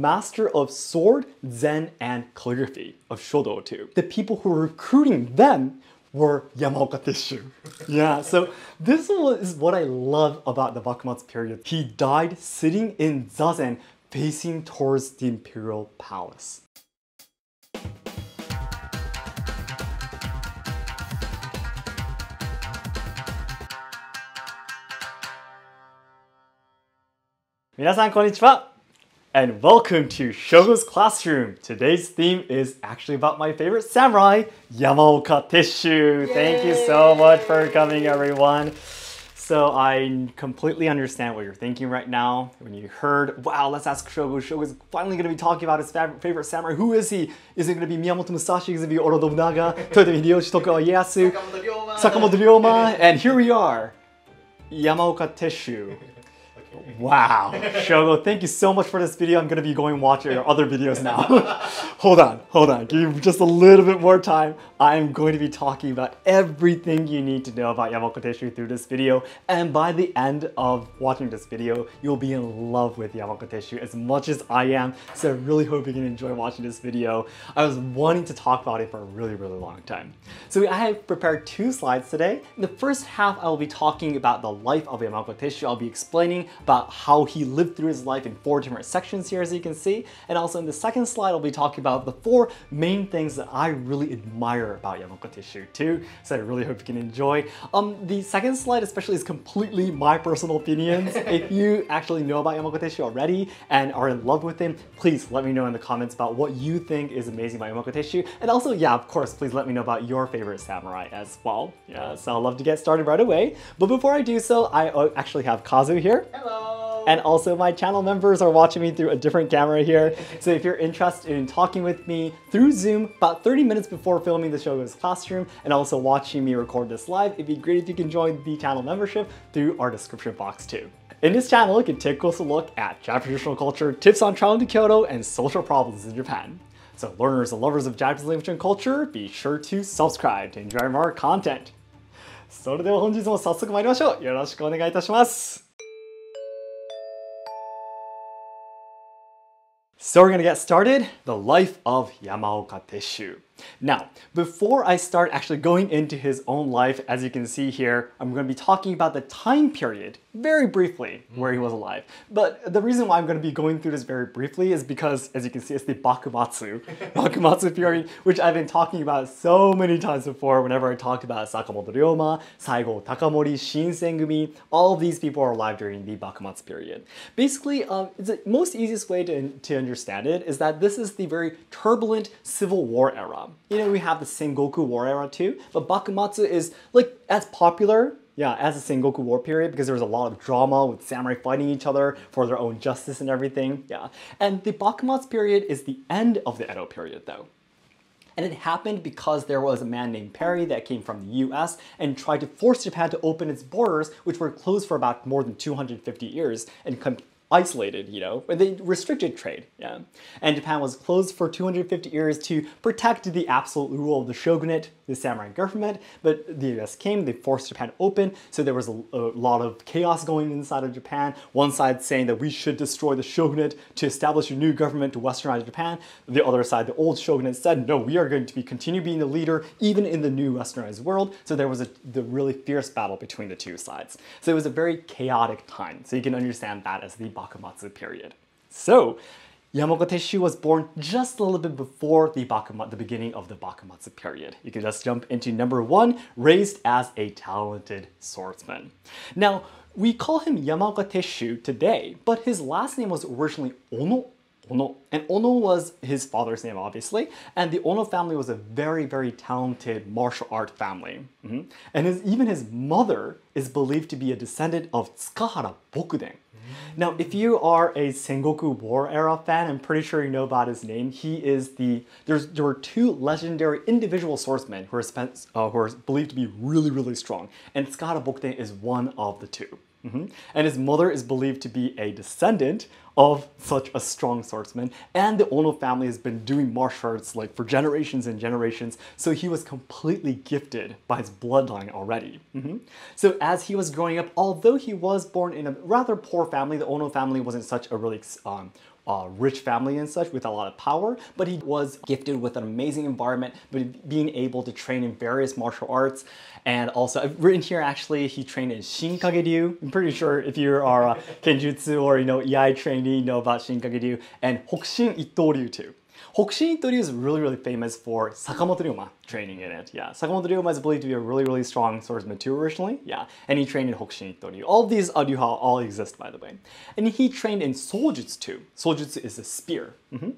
master of sword, zen, and calligraphy of Shodo too. The people who were recruiting them were Yamaoka Tesshu. yeah, so this is what I love about the Bakumatsu period. He died sitting in zazen facing towards the imperial palace. Minasan konnichiwa and welcome to Shogo's Classroom. Today's theme is actually about my favorite samurai, Yamaoka Tesshu. Thank you so much for coming everyone. So I completely understand what you're thinking right now when you heard, wow, let's ask Shogo. Shogo's finally going to be talking about his favorite samurai. Who is he? Is it going to be Miyamoto Musashi? Is it going to be Oda Nobunaga? Toyotomi Hideyoshi, Tokugawa Ieyasu, Sakamoto Ryoma? And here we are, Yamaoka Tesshu. Wow, Shogo, thank you so much for this video. I'm gonna be going watch your other videos now. hold on, hold on, give me just a little bit more time. I'm going to be talking about everything you need to know about Yamaoka Tesshu through this video. And by the end of watching this video, you'll be in love with Yamaoka Tesshu as much as I am. So I really hope you can enjoy watching this video. I was wanting to talk about it for a really, really long time. So I have prepared two slides today. In the first half, I will be talking about the life of Yamaoka Tesshu. I'll be explaining about how he lived through his life in four different sections here, as you can see. And also in the second slide, I'll be talking about the four main things that I really admire about Yamaoka Tesshu too, so I really hope you can enjoy. Um, the second slide especially is completely my personal opinions. if you actually know about Yamaoka Tesshu already and are in love with him, please let me know in the comments about what you think is amazing about Yamaoka Tesshu. And also, yeah, of course, please let me know about your favorite samurai as well. Yeah, so I'd love to get started right away. But before I do so, I uh, actually have Kazu here. Hello! And also my channel members are watching me through a different camera here. So if you're interested in talking with me through Zoom about 30 minutes before filming the Shogo's Classroom and also watching me record this live, it'd be great if you can join the channel membership through our description box too. In this channel, you can take a closer look at Japanese traditional culture, tips on traveling to Kyoto, and social problems in Japan. So learners and lovers of Japanese language and culture, be sure to subscribe to enjoy more content. それでは本日も早速参りましょう。よろしくお願いいたします。So we're gonna get started, the life of Yamaoka Tesshu. Now, before I start actually going into his own life, as you can see here, I'm to be talking about the time period very briefly where he was alive. But the reason why I'm going to be going through this very briefly is because, as you can see, it's the Bakumatsu, Bakumatsu period, which I've been talking about so many times before whenever I talked about Sakamoto Ryoma, Saigo Takamori, Shinsengumi, all of these people are alive during the Bakumatsu period. Basically, um, the most easiest way to, to understand it is that this is the very turbulent civil war era. You know, we have the Sengoku War era too, but Bakumatsu is like as popular yeah, as the Sengoku War period because there was a lot of drama with samurai fighting each other for their own justice and everything. Yeah, and the Bakumatsu period is the end of the Edo period though. And it happened because there was a man named Perry that came from the US and tried to force Japan to open its borders, which were closed for about more than 250 years, and isolated, you know, they restricted trade, yeah. And Japan was closed for 250 years to protect the absolute rule of the shogunate, the samurai government, but the US came, they forced Japan open, so there was a, a, lot of chaos going inside of Japan. One side saying that we should destroy the shogunate to establish a new government to westernize Japan. The other side, the old shogunate said, no, we are going to be continue being the leader even in the new westernized world. So there was a the really fierce battle between the two sides. So it was a very chaotic time. So you can understand that as the Bakumatsu period. So, Yamaoka Tesshu was born just a little bit before the, Bakuma, the beginning of the Bakumatsu period. You can just jump into number one, raised as a talented swordsman. Now, we call him Yamaoka Tesshu today, but his last name was originally Ono Ono. And Ono was his father's name, obviously. And the Ono family was a very, very talented martial art family. Mm -hmm. And his, even his mother is believed to be a descendant of Tsukahara Bokuden. Now, if you are a Sengoku War era fan, I'm pretty sure you know about his name. He is the, there's, there were two legendary individual swordsmen who are, spent, uh, who are believed to be really, really strong. And Tsukahara Bokuden is one of the two. Mm -hmm. And his mother is believed to be a descendant of such a strong swordsman. And the Ono family has been doing martial arts like for generations and generations, so he was completely gifted by his bloodline already. Mm -hmm. So as he was growing up, although he was born in a rather poor family, the Ono family wasn't such a really um, uh, rich family and such with a lot of power, but he was gifted with an amazing environment, but being able to train in various martial arts. And also, I've written here actually, he trained in Shinkage-ryu. I'm pretty sure if you are a Kenjutsu or you know Iai trainee, you know about Shinkage-ryu and Hokushin Itto-ryu too. Hokushin Itto-ryu is really, really famous for Sakamoto Ryoma training in it. Yeah, Sakamoto Ryoma is believed to be a really, really strong swordsman originally. Yeah, and he trained in Hokushin Itto-ryu. All these Ryuha all exist, by the way. And he trained in Sojutsu too. Sojutsu is a spear. Mm -hmm.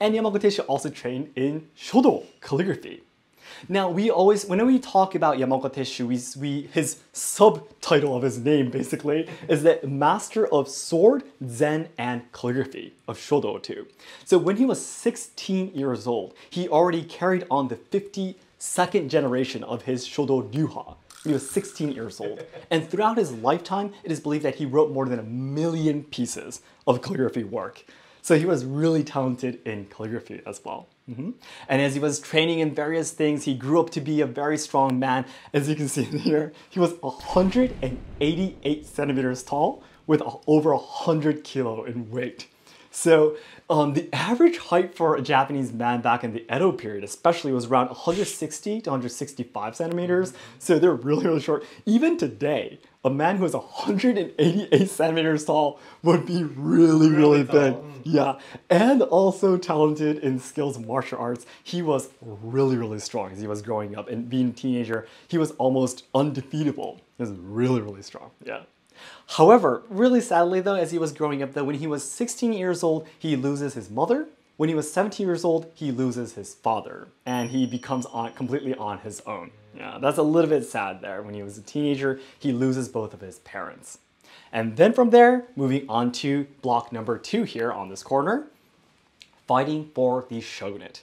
And Tesshu also trained in Shodo, calligraphy. Now, we always, whenever we talk about Yamaoka Tesshu, we, we, his subtitle of his name basically is the Master of Sword, Zen, and Calligraphy of Shodo too. So when he was 16 years old, he already carried on the 52nd generation of his Shodo Ryuha. He was 16 years old. And throughout his lifetime, it is believed that he wrote more than a million pieces of calligraphy work. So he was really talented in calligraphy as well. Mm -hmm. And as he was training in various things, he grew up to be a very strong man. As you can see here, he was 188 centimeters tall with over 100 kilo in weight. So um, the average height for a Japanese man back in the Edo period especially was around 160 to 165 centimeters. So they're really, really short. Even today, a man who is 188 centimeters tall would be really, really, really big. Mm. Yeah, and also talented in skills martial arts. He was really, really strong as he was growing up and being a teenager. He was almost undefeatable. He was really, really strong. Yeah. However, really sadly though, as he was growing up though, when he was 16 years old, he loses his mother. When he was 17 years old, he loses his father and he becomes on, completely on his own. Yeah, that's a little bit sad there. When he was a teenager, he loses both of his parents. And then from there, moving on to block number two here on this corner, fighting for the shogunate.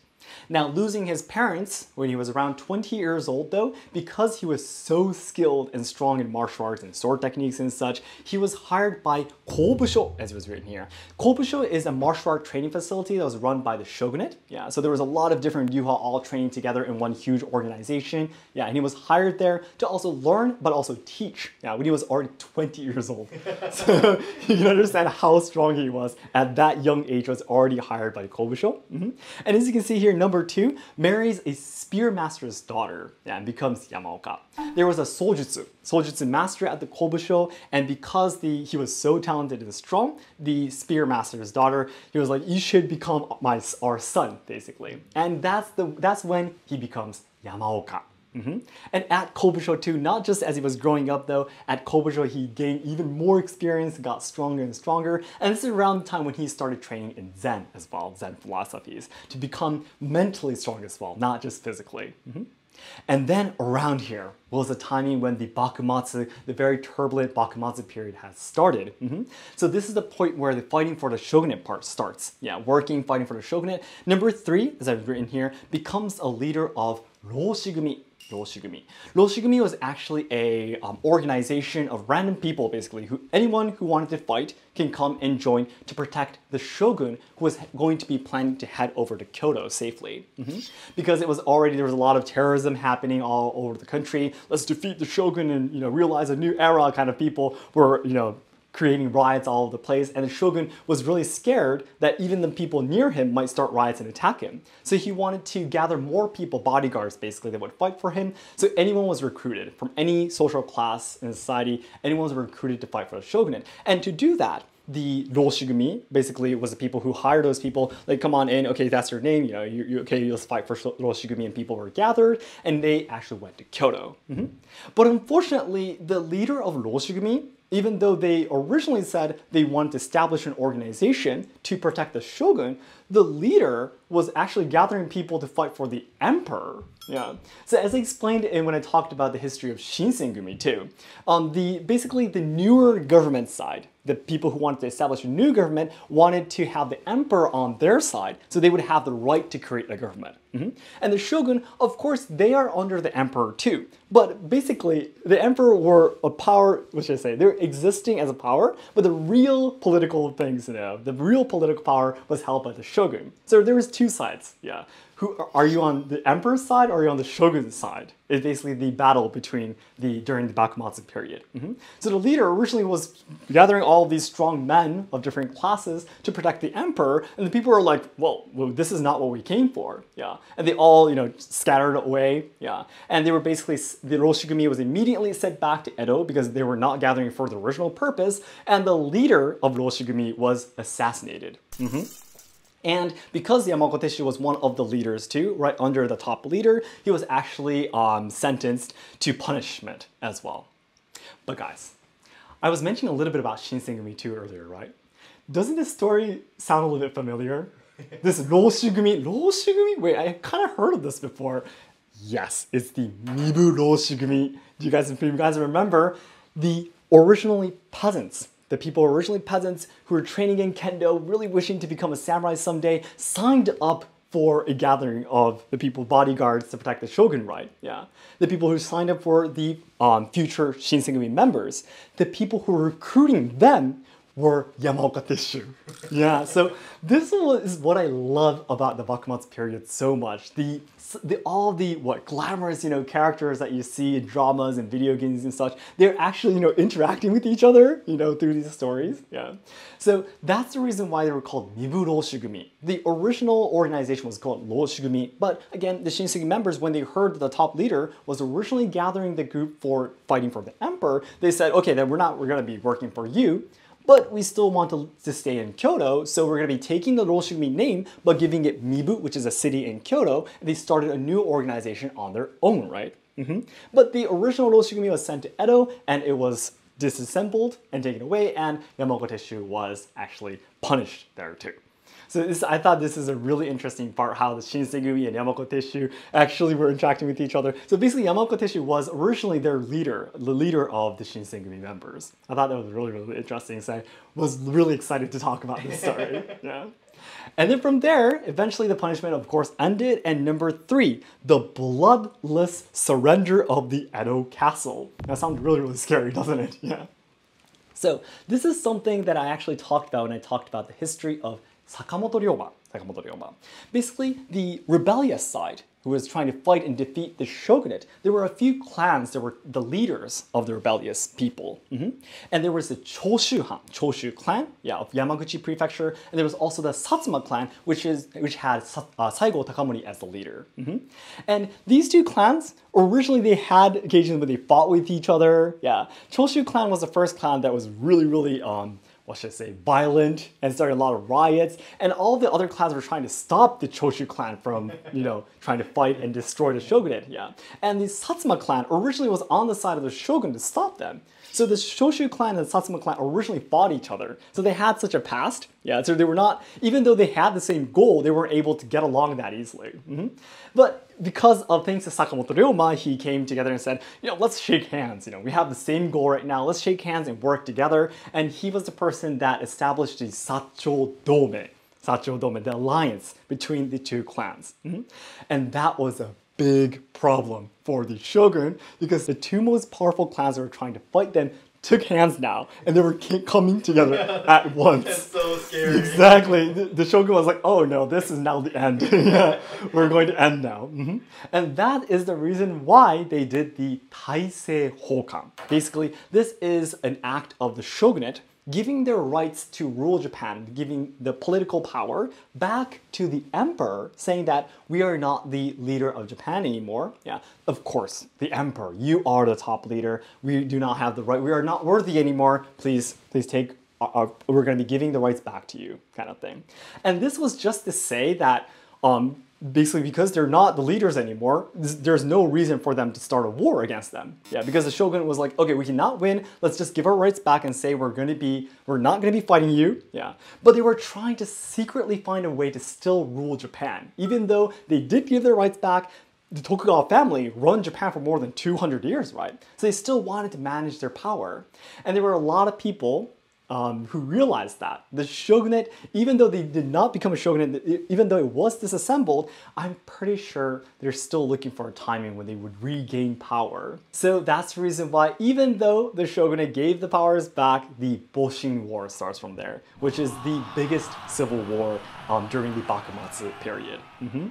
Now, losing his parents when he was around 20 years old though, because he was so skilled and strong in martial arts and sword techniques and such, he was hired by Kobusho, as it was written here. Kobusho is a martial art training facility that was run by the shogunate. Yeah, so there was a lot of different Ryuha all training together in one huge organization. Yeah, and he was hired there to also learn, but also teach. Yeah, when he was already 20 years old. so you can understand how strong he was at that young age was already hired by Kobusho. Mm -hmm. And as you can see here, number two, marries a spear master's daughter and becomes Yamaoka. There was a Sojutsu, Sojutsu master at the Kobusho, and because the, he was so talented and strong, the spear master's daughter, he was like, you should become my, our son, basically. And that's, the, that's when he becomes Yamaoka. Mm -hmm. And at Kobusho too, not just as he was growing up though, at Kobusho he gained even more experience, got stronger and stronger, and this is around the time when he started training in Zen as well, Zen philosophies, to become mentally strong as well, not just physically. Mm -hmm. And then around here was the timing when the Bakumatsu, the very turbulent Bakumatsu period has started. Mm -hmm. So this is the point where the fighting for the shogunate part starts. Yeah, working, fighting for the shogunate. Number three, as I've written here, becomes a leader of Roshigumi Roshigumi. Roshigumi was actually a um, organization of random people, basically, who anyone who wanted to fight can come and join to protect the shogun who was going to be planning to head over to Kyoto safely. Mm -hmm. Because it was already, there was a lot of terrorism happening all over the country. Let's defeat the shogun and, you know, realize a new era kind of people were, you know, creating riots all over the place, and the shogun was really scared that even the people near him might start riots and attack him. So he wanted to gather more people, bodyguards basically, that would fight for him. So anyone was recruited from any social class in society, anyone was recruited to fight for the shogunate. And to do that, the Roshigumi basically was the people who hired those people. Like, come on in, okay, that's your name, you know, you, you okay, let's fight for Roshigumi, and people were gathered, and they actually went to Kyoto. Mm -hmm. But unfortunately, the leader of Roshigumi even though they originally said they wanted to establish an organization to protect the shogun, the leader was actually gathering people to fight for the emperor. Yeah. So as I explained in when I talked about the history of Shinsengumi too, um, the basically the newer government side, the people who wanted to establish a new government wanted to have the emperor on their side, so they would have the right to create a government. Mm -hmm. And the shogun, of course, they are under the emperor too. But basically, the emperor were a power, what should I say, they're existing as a power, but the real political things, you know, the real political power was held by the shogun. So there was two sides, yeah. Who are you on the emperor's side or are you on the shogun's side? It's basically the battle between the during the Bakumatsu period. Mhm. So the leader originally was gathering all these strong men of different classes to protect the emperor, and the people were like, well, well, this is not what we came for, yeah. And they all, you know, scattered away, yeah. And they were basically the Roshigumi was immediately sent back to Edo because they were not gathering for the original purpose, and the leader of Roshigumi was assassinated. Mhm. And because Yamaoka Tesshu was one of the leaders too, right under the top leader, he was actually um, sentenced to punishment as well. But guys, I was mentioning a little bit about Shinsengumi too earlier, right? Doesn't this story sound a little bit familiar? this Roshigumi, Roshigumi? Wait, I kind of heard of this before. Yes, it's the Mibu Roshigumi. Do you guys, if you guys remember, the originally peasants the people originally peasants who were training in kendo, really wishing to become a samurai someday, signed up for a gathering of the people bodyguards to protect the shogun right yeah. The people who signed up for the um, future shinsengumi members the people who were recruiting them were Yamaoka Tesshu. yeah, so this is what I love about the Bakumatsu period so much. The, the all the what glamorous you know characters that you see in dramas and video games and such, they're actually you know interacting with each other you know through these stories. Yeah, so that's the reason why they were called Mibu Roshigumi. The original organization was called Roshigumi, but again, the Shinsengumi members when they heard that the top leader was originally gathering the group for fighting for the emperor, they said, okay, then we're not we're gonna be working for you but we still want to, to stay in Kyoto, so we're going to be taking the Roshigumi name, but giving it Mibu, which is a city in Kyoto, and they started a new organization on their own, right? Mm -hmm. But the original Roshigumi was sent to Edo, and it was disassembled and taken away, and Yamaoka Tesshu was actually punished there too. So this, I thought this is a really interesting part how the Shinsengumi and Tesshu actually were interacting with each other. So basically Tesshu was originally their leader, the leader of the Shinsengumi members. I thought that was really, really interesting. So I was really excited to talk about this story. yeah. And then from there, eventually the punishment of course ended. And number three, the bloodless surrender of the Edo castle. That sounds really, really scary, doesn't it? Yeah. So this is something that I actually talked about when I talked about the history of Sakamoto Ryoma. Sakamoto Ryoma. Basically, the rebellious side who was trying to fight and defeat the shogunate, there were a few clans that were the leaders of the rebellious people. Mm -hmm. And there was the Choshu-han, Choshu clan, yeah, of Yamaguchi prefecture, and there was also the Satsuma clan, which is which had uh, Saigo Takamori as the leader. Mm -hmm. And these two clans, originally they had occasions where they fought with each other. Yeah, Choshu clan was the first clan that was really, really um, what should I say, violent and started a lot of riots. And all the other clans were trying to stop the Choshu clan from, you know, trying to fight and destroy the shogunate. Yeah. And the Satsuma clan originally was on the side of the shogun to stop them. So the Choshu clan and the Satsuma clan originally fought each other. So they had such a past. Yeah, so they were not, even though they had the same goal, they weren't able to get along that easily. Mm -hmm. But because of things to Sakamoto Ryoma, he came together and said, you know, let's shake hands. You know, we have the same goal right now. Let's shake hands and work together. And he was the person that established the Satcho Domei. Satcho Domei, the alliance between the two clans. Mm -hmm. And that was a big problem for the shogun because the two most powerful clans that were trying to fight them took hands now and they were coming together at once. That's so scary. Exactly. The, the, shogun was like, oh no, this is now the end. yeah, we're going to end now. Mm -hmm. And that is the reason why they did the Taisei Hokan. Basically, this is an act of the shogunate giving their rights to rule Japan, giving the political power back to the emperor, saying that we are not the leader of Japan anymore. Yeah, of course, the emperor, you are the top leader. We do not have the right, we are not worthy anymore. Please, please take, our, we're going to be giving the rights back to you, kind of thing. And this was just to say that um, basically because they're not the leaders anymore, there's no reason for them to start a war against them. Yeah, because the shogun was like, okay, we cannot win. Let's just give our rights back and say we're going to be, we're not going to be fighting you. Yeah, but they were trying to secretly find a way to still rule Japan, even though they did give their rights back. The Tokugawa family run Japan for more than 200 years, right? So they still wanted to manage their power. And there were a lot of people um, who realized that. The shogunate, even though they did not become a shogunate, even though it was disassembled, I'm pretty sure they're still looking for a timing when they would regain power. So that's the reason why, even though the shogunate gave the powers back, the Boshin War starts from there, which is the biggest civil war um, during the Bakumatsu period. Mm-hmm.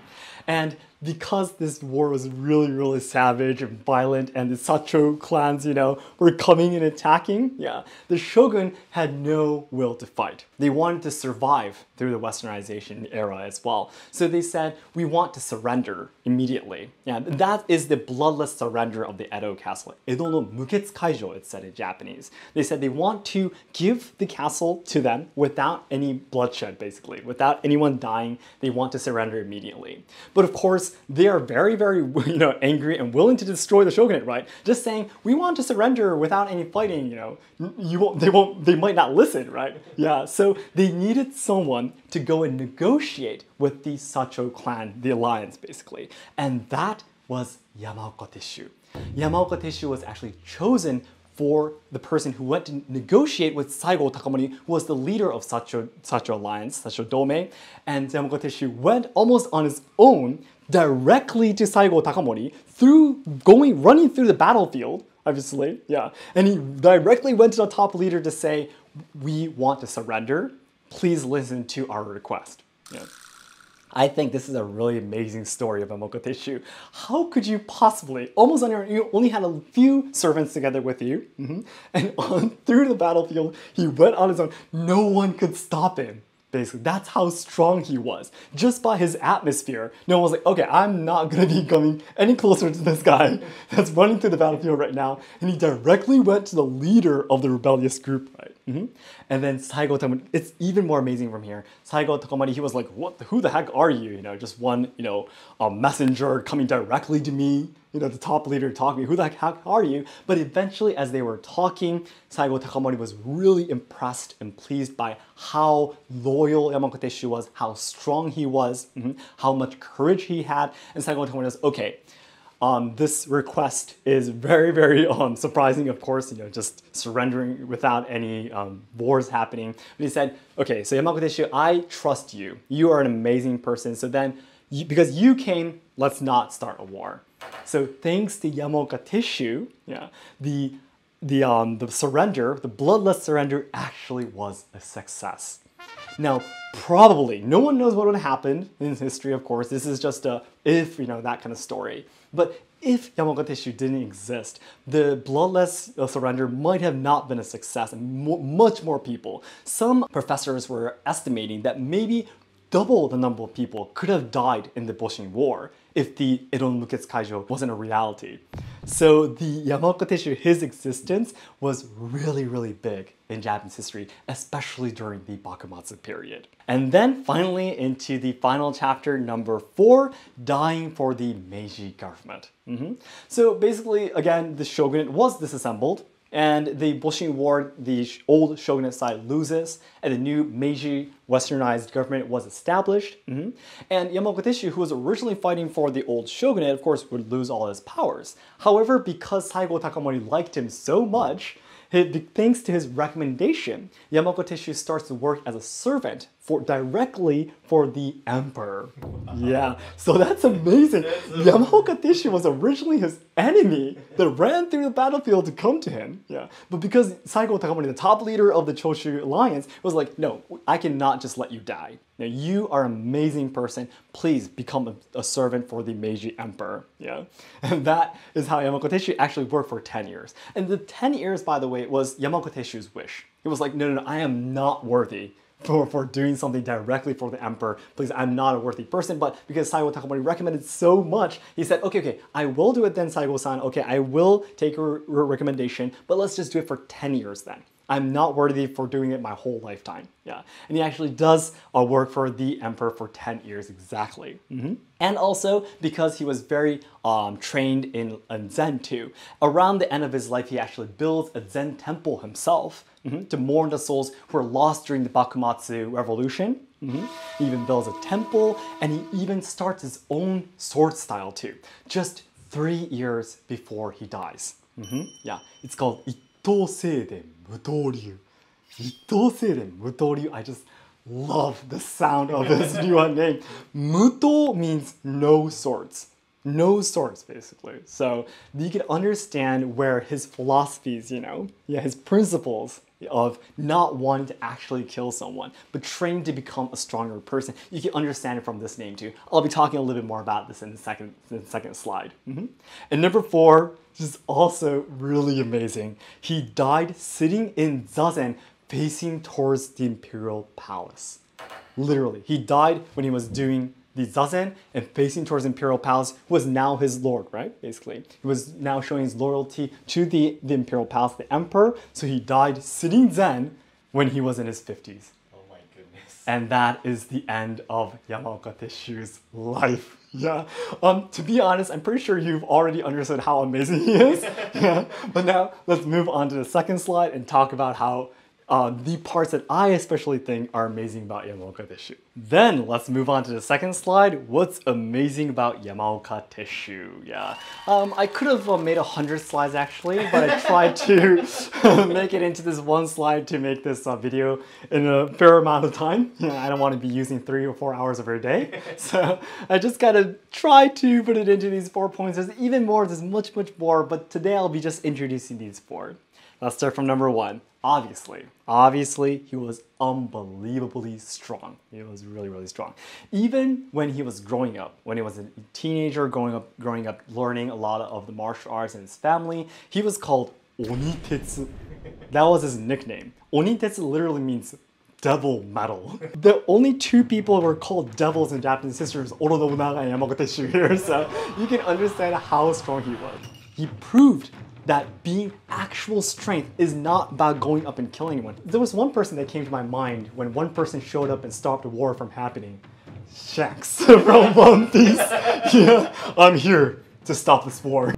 And because this war was really, really savage and violent, and the Sacho clans, you know, were coming and attacking, yeah, the shogun had no will to fight. They wanted to survive through the westernization era as well. So they said, we want to surrender immediately. Yeah, that is the bloodless surrender of the Edo castle. Edo no muketsu kaijo, it said in Japanese. They said they want to give the castle to them without any bloodshed, basically, without anyone dying. They want to surrender immediately. But of course, they are very, very, you know, angry and willing to destroy the shogunate, right? Just saying, we want to surrender without any fighting, you know, you won't, they won't, they might not listen, right? Yeah, so they needed someone to go and negotiate with the Sacho clan, the alliance, basically. And that was Yamaoka Tesshu. Yamaoka Tesshu was actually chosen for the person who went to negotiate with Saigo Takamori, who was the leader of Sacho, Sacho Alliance, Satcho Domei, and Yamaoka Tesshu went almost on his own directly to Saigo Takamori through going running through the battlefield, obviously, yeah. And he directly went to the top leader to say, "We want to surrender. Please listen to our request." Yeah. I think this is a really amazing story of Yamaoka Tesshu. How could you possibly, almost on your own, you only had a few servants together with you, mm -hmm, and on through the battlefield, he went on his own. No one could stop him. Basically, that's how strong he was. Just by his atmosphere, no one was like, okay, I'm not gonna be coming any closer to this guy that's running through the battlefield right now. And he directly went to the leader of the rebellious group, right? Mm -hmm. And then Saigo Takamori, it's even more amazing from here. Saigo Takamori, he was like, what, who the heck are you? You know, just one, you know, a messenger coming directly to me you know, the top leader talking, who the heck are you? But eventually, as they were talking, Saigo Takamori was really impressed and pleased by how loyal Yamaoka Tesshu was, how strong he was, mm -hmm, how much courage he had. And Saigo Takamori was, okay, um, this request is very, very um, surprising, of course, you know, just surrendering without any um, wars happening. But he said, okay, so Yamaoka Tesshu, I trust you. You are an amazing person. So then, you, because you came, let's not start a war. So thanks to Yamaoka Tesshu, yeah, the the um, the surrender, the bloodless surrender, actually was a success. Now, probably no one knows what would happen in history. Of course, this is just a if you know that kind of story. But if Yamaoka Tesshu didn't exist, the bloodless uh, surrender might have not been a success, and much more people. Some professors were estimating that maybe double the number of people could have died in the Boshin War if the Edo Muketsu Kaijo wasn't a reality. So the Yamaoka Tesshu, his existence was really, really big in Japanese history, especially during the Bakumatsu period. And then finally into the final chapter, number four, dying for the Meiji government. Mm -hmm. So basically, again, the shogunate was disassembled, and the Boshin War, the old shogunate side loses, and the new Meiji westernized government was established. Mm -hmm. And Yamaoka who was originally fighting for the old shogunate, of course, would lose all his powers. However, because Saigo Takamori liked him so much, thanks to his recommendation, Yamaoka starts to work as a servant for directly for the emperor. Uh-huh. Yeah, so that's amazing. Yamaoka Tesshu was originally his enemy that ran through the battlefield to come to him. Yeah, but because Saigo Takamori, the top leader of the Choshu alliance, was like, no, I cannot just let you die. Now you are an amazing person. Please become a, a servant for the Meiji emperor. Yeah, and that is how Yamaoka actually worked for 10 years. And the 10 years, by the way, was Yamaoka wish. It was like, no, no, no, I am not worthy for, for doing something directly for the emperor. Please, I'm not a worthy person. But because Saigo Takamori recommended so much, he said, okay, okay, I will do it then, Saigo-san. Okay, I will take your, recommendation, but let's just do it for 10 years then. I'm not worthy for doing it my whole lifetime. Yeah, and he actually does uh, work for the emperor for 10 years exactly. Mm -hmm. And also because he was very um, trained in, in Zen too. Around the end of his life, he actually builds a Zen temple himself mm -hmm, to mourn the souls who were lost during the Bakumatsu revolution. Mm -hmm. He even builds a temple and he even starts his own sword style too, just three years before he dies. Mm-hmm. Yeah, it's called Itto Shoden Mutoryu. Itto Shoden Mutoryu. I just love the sound of this new name. Muto means no swords no swords basically. So you can understand where his philosophies, you know, yeah, his principles of not wanting to actually kill someone, but training to become a stronger person. You can understand it from this name too. I'll be talking a little bit more about this in the second, in the second slide. Mhm. And number four, this is also really amazing. He died sitting in zazen facing towards the imperial palace. Literally, he died when he was doing the zazen and facing towards imperial palace was now his lord right basically he was now showing his loyalty to the, the imperial palace the emperor so he died sitting zen when he was in his 50s Oh my goodness. and that is the end of Yamaoka Tesshu's life. Yeah. Um, to be honest, I'm pretty sure you've already understood how amazing he is. yeah. But now let's move on to the second slide and talk about how uh, the parts that I especially think are amazing about Yamaoka Tesshu. Then let's move on to the second slide. What's amazing about Yamaoka Tesshu? Yeah. Um, I could have uh, made a hundred slides actually, but I tried to make it into this one slide to make this uh, video in a fair amount of time. Yeah, I don't want to be using three or four hours of your day. So I just gotta try to put it into these four points. There's even more, there's much, much more, but today I'll be just introducing these four. Let's start from number one. Obviously, obviously, he was unbelievably strong. He was really, really strong. Even when he was growing up, when he was a teenager, growing up, growing up, learning a lot of the martial arts in his family, he was called Onitetsu. That was his nickname. Onitetsu literally means devil metal. The only two people who were called devils in Japanese history is Oda Nobunaga and Tesshu here, so you can understand how strong he was. He proved that being actual strength is not about going up and killing anyone. There was one person that came to my mind when one person showed up and stopped a war from happening. Shanks from One Piece. yeah, I'm here to stop this war.